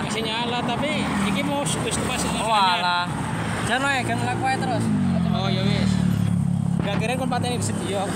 nyala. Masih nyala tapi iki mau wis pas Oh alah. Jangan wae kan laku terus. Oh ya wis. Gak kira kon pateni disedia.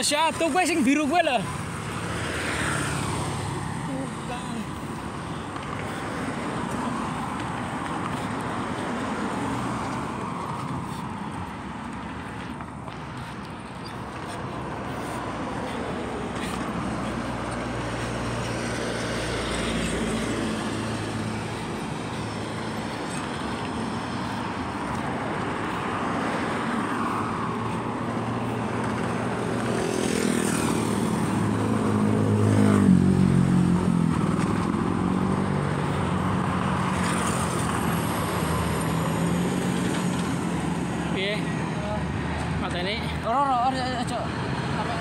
Wes ya, tuh gue sing biru gue lah. Mateni Ora ora ora aja. Sampai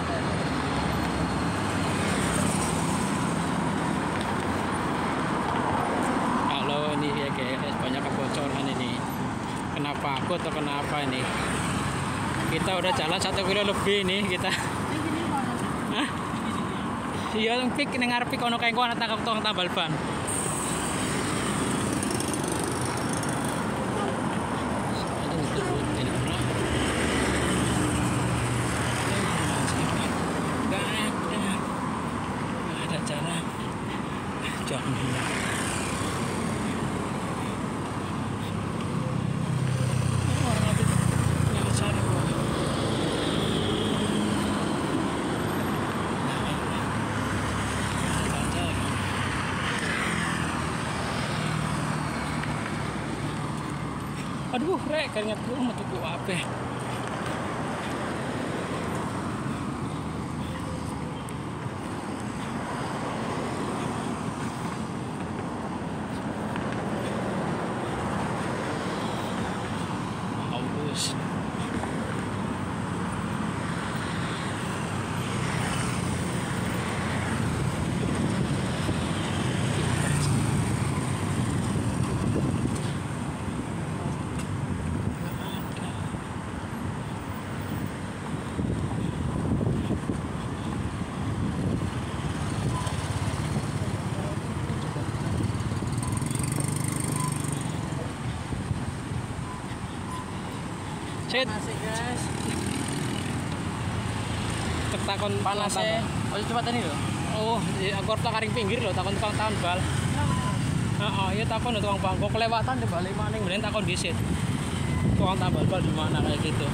kalau ini ya guys banyak kebocoran ini. Kenapa aku atau kenapa ini? Kita udah jalan satu kilo lebih nih kita. Hah? Iya, pik ngarep pik ono kayak kono tangkap tong tambal ban. Nggak ada. Nggak ada jalan. Jangan. Orang itu nggak sadar. Aduh, rek, keringat gue mau tuku apa? Set, Masih guys. takon Panas ya. Oh coba tadi loh. Oh, iya, aku harus karing pinggir loh, takon tukang tahun bal. Heeh, iya takon tukang bangkok kelewatan deh balik maning, mending takon disit. Tukang tambal bal di mana kayak gitu.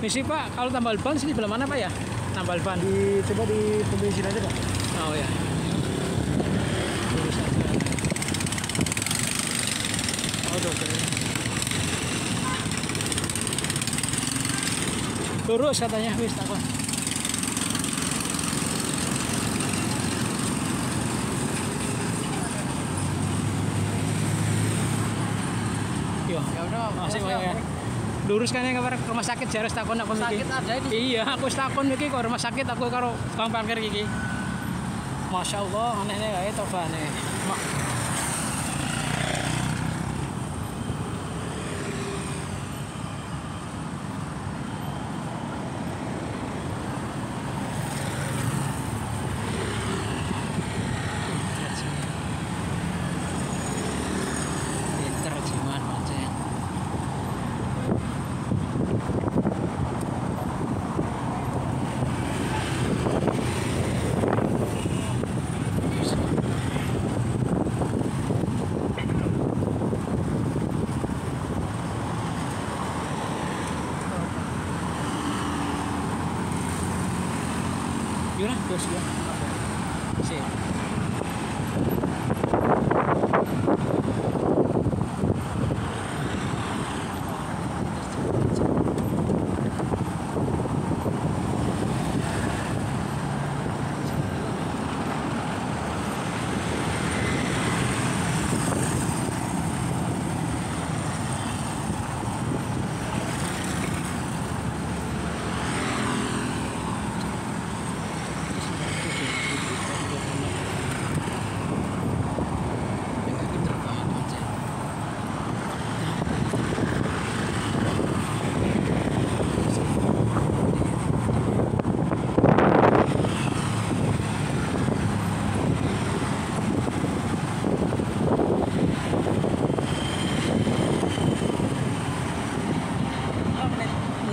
Misi Pak, kalau tambal ban sini belah mana Pak ya? Tambal ban. di coba di pom bensin aja pak Oh ya. Oh, tuh. Lurus katanya, wis takon. Yo, Ya udah. masih ya. Lurus kan yang ke rumah sakit jares takon aku Sakit ada ini. Iya, aku takon iki kok rumah sakit aku karo tukang parkir iki. Masya Allah, anehnya kayak itu aneh.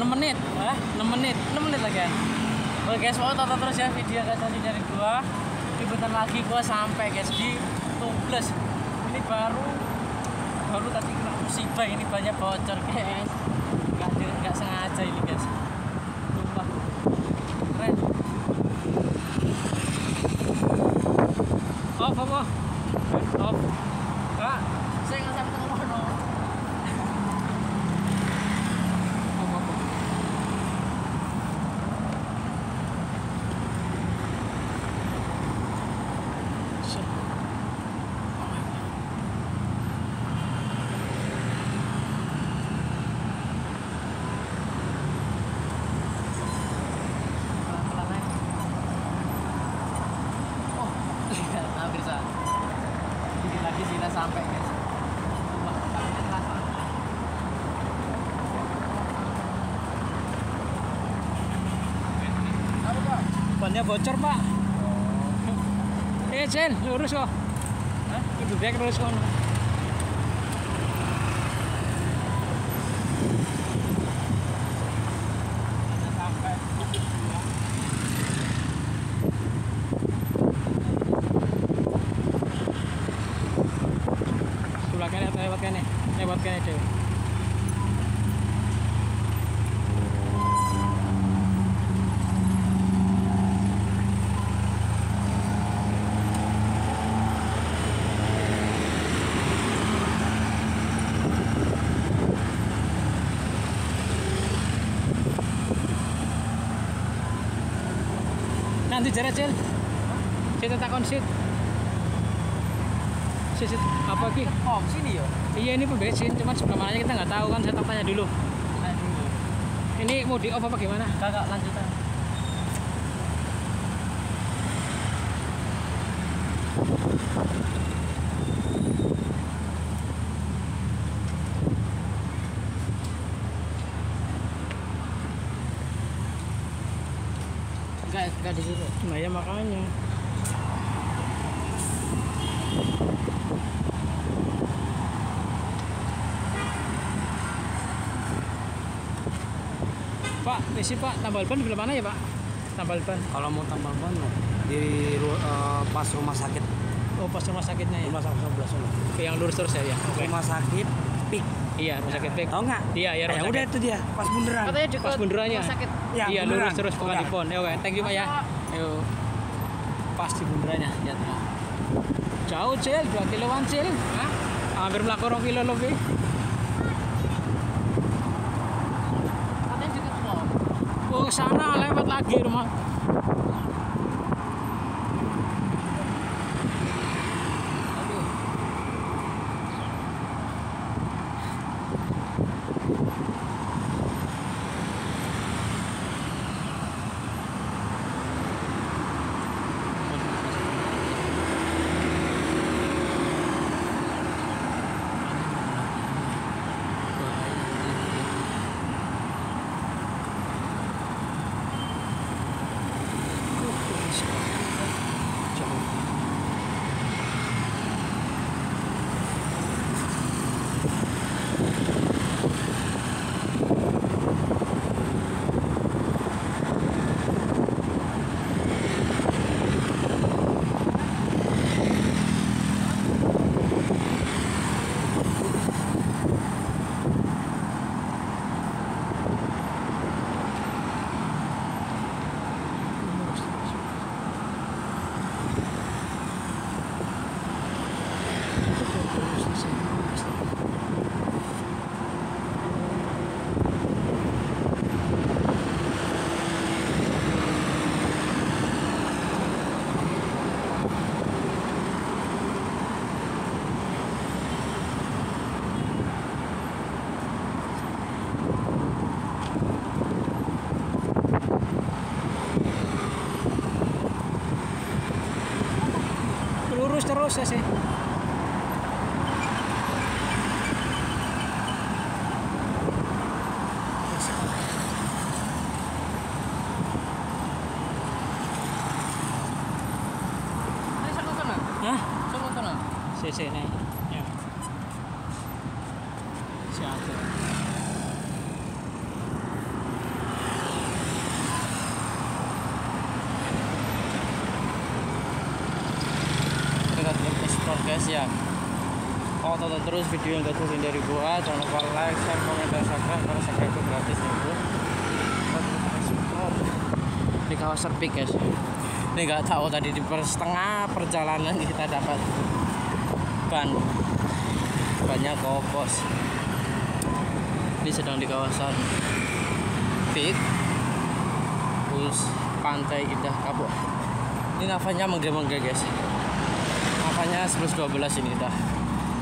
6 menit. Wah 6 menit. 6 menit lagi ya? Oke guys mau tonton terus ya video kasasi dari gua. Dibentar lagi gua sampai guys di Tubles Ini baru Baru tadi kena musibah. Ini banyak bocor guys. Gak, gak sengaja ini guys. Sampai guys. Bannya bocor, Pak. Eh, Cel, lurus kok. Hah? Ibu back lurus kok. Sampai. Sebelah kene atau lewat kene? Lewat kene deh. Nanti jarak Cel. Kita takon sit. Sit, sit. apa ki? Oh, sini yo. Iya ini pembesin, cuman sebelah mananya kita nggak tahu kan. Saya tanya dulu. Nah, dulu. Ini mau di off apa gimana? Kakak lanjutan. Enggak, enggak di situ. Nah ya makanya. Pak, misi Pak, tambal ban di belah mana ya Pak? Tambal ban. Kalau mau tambal ban di eh, pas rumah sakit Oh pas rumah sakitnya ya. rumah sakit sebelah sana. Yang lurus terus ya. ya. Oke. Rumah sakit pik. Iya rumah sakit Bek. Tahu nggak? Iya iya Ya rumah udah sakit. itu dia pas bundaran. Katanya dekat Pas bundarannya. rumah sakit. Ya, iya lurus terus ke Udah. Kadipon. Ya oke, thank you Pak ya. Ayo. Pas di bundarannya ya tengah. Jauh cil, 2 kiloan cil. Hah? Hampir melakukan 2 kilo lebih. Oh sana lewat lagi rumah. Terus ya sih. Ini sama kena. Hah? Sama kena. CC nih. Ya. Siapa? Kita tetap explore guys ya. Oh, tonton terus video yang gak dari gua. Jangan lupa like, share, komen, dan subscribe. Karena subscribe itu gratis ya bro. Di kawasan Peak guys. Ini nggak tahu tadi di per setengah perjalanan kita dapat ban banyak kopos. Ini sedang di kawasan Peak. Terus pantai Indah Kapuk. Ini nafanya menggema-menggema guys nafasnya 11-12 ini udah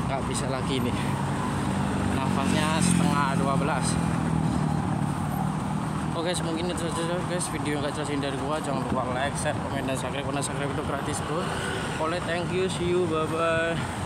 nggak bisa lagi ini. Nafasnya setengah 12 Oke guys mungkin itu saja guys. Video yang gak jelasin dari gua. Jangan lupa like share komen dan subscribe. Karena subscribe itu gratis bro. Oleh thank you. See you. Bye bye